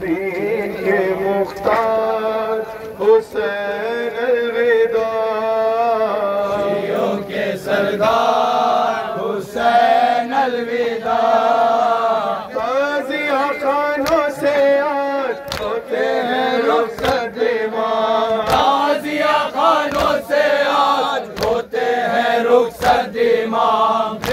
دین کے مختار حسین الوداع کے سردار حسین الوداع تازیہ خانوں سے آج ہوتے ہیں رخصت ماں تازیہ خانوں سے آج ہوتے ہیں رخصت امام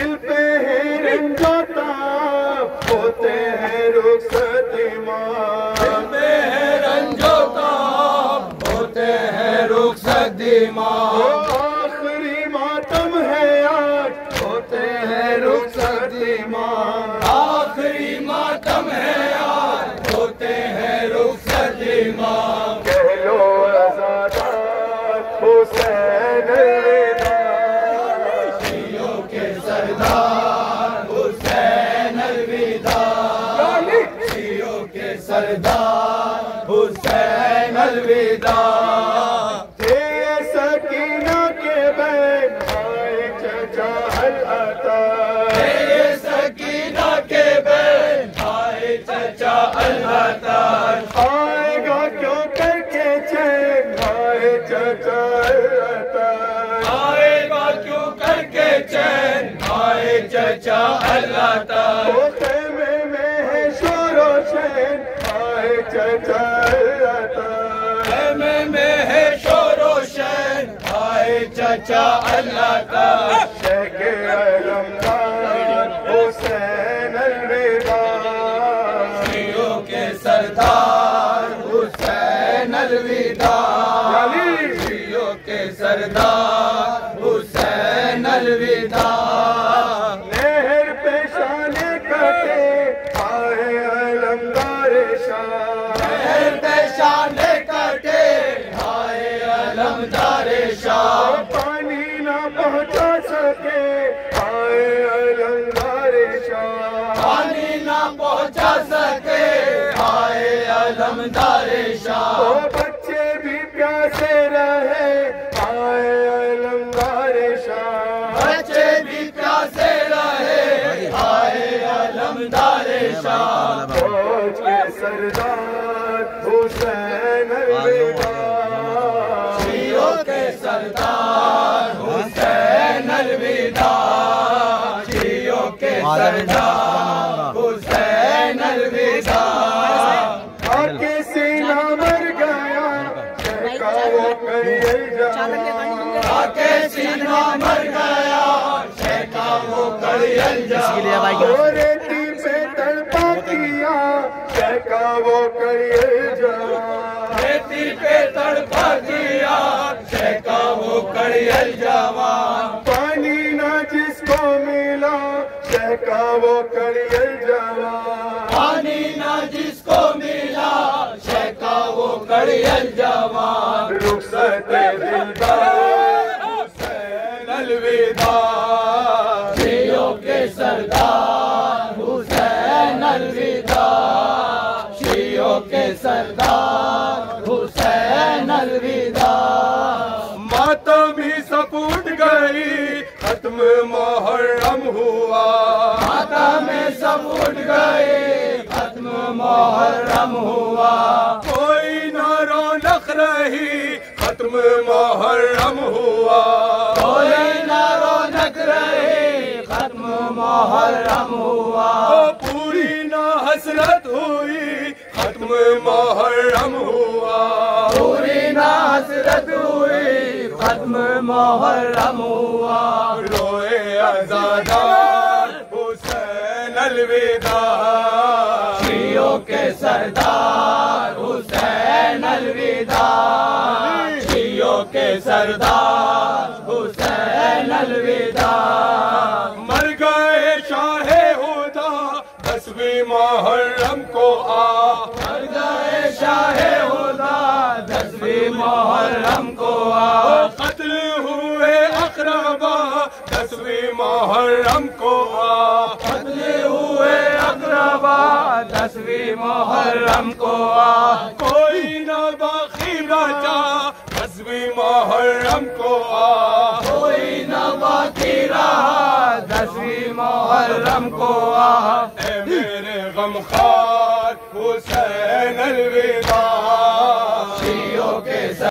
ماں آخری ماتم ہے آج ہوتے ہیں رخصت ماں آخری ماتم ہے آج ہوتے ہیں رخصت ماں اللہ تعالی آئے گا کیوں کر کے چین؟ آئے چچا آئے گا کیوں کر کے چین؟ آئے چچا وہ خیمے میں ہے شور و شین۔ چچا خیمے میں ہے شور و شین۔ چچا اللہ علمدار کے سردار حسین الوداع شیعوں کے سردار حسین الوداع شیعوں کے سردار حسین الوداع شیعوں کے سردار حسین الوداع آکے سینہ مر گیا شہکا وہ کریل جہاں آکے سینہ مر گیا شیخا وہ کریل جا شہکا وہ کریل جہاں ریتی پہ تڑپا دیا شیخا وہ کریل جوان۔ پانی نہ جس کو ملا شہکا وہ کریل جہاں پانی نہ جس کو ملا شیخا وہ کریل جوان۔ رخصت دلدار۔ حسین الوداع۔ شیعوں کے سردار حسین الوداع۔ سردار حسین الوداع۔ ماتم ہی سپوٹ گئی ختم محرم ہوا۔ ماتا میں سب اٹھ گئے ختم محرم ہوا۔ کوئی نہ رونق رہی ختم محرم ہوا۔ کوئی نہ رونق رہی ختم محرم ہوا۔ پوری نہ حسرت ہوئی ختم محرم ہوا پوری نہ حسرت ہوئی ختم محرم ہوا روئے آزادار حسین الوداع شیعوں کے سردار حسین الوداع شیعوں کے سردار حسین محرم کو آ۔ گئے شاہ ہودا دسویں محرم کو آ۔ قتل ہوئے اقربا دسویں محرم کو آ۔ قتل ہوئے اقربا دسویں محرم کو آ۔ کوئی نہ باقی بچا دسویں محرم کو آ۔ کوئی نہ باقی رہا دسویں محرم کو آ۔ اے غم خار حسین الوداع